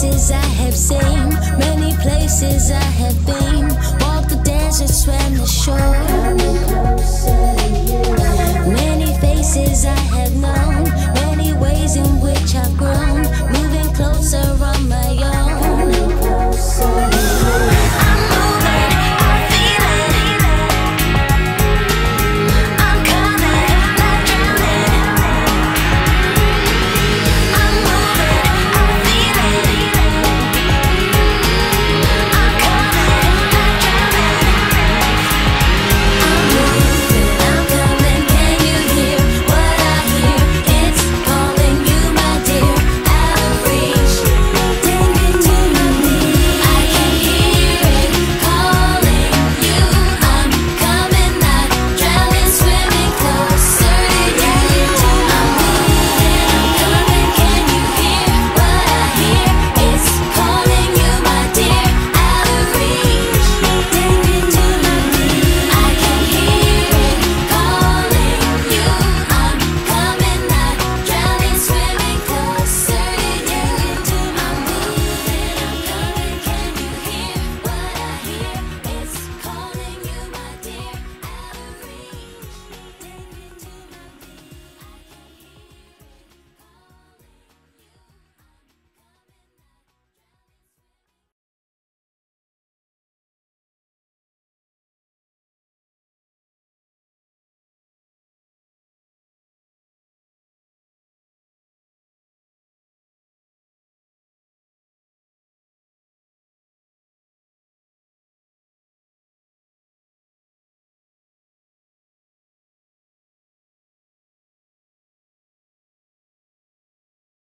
places I have seen, many places I have been. Walk the desert, swim the shore. Coming closer, yeah.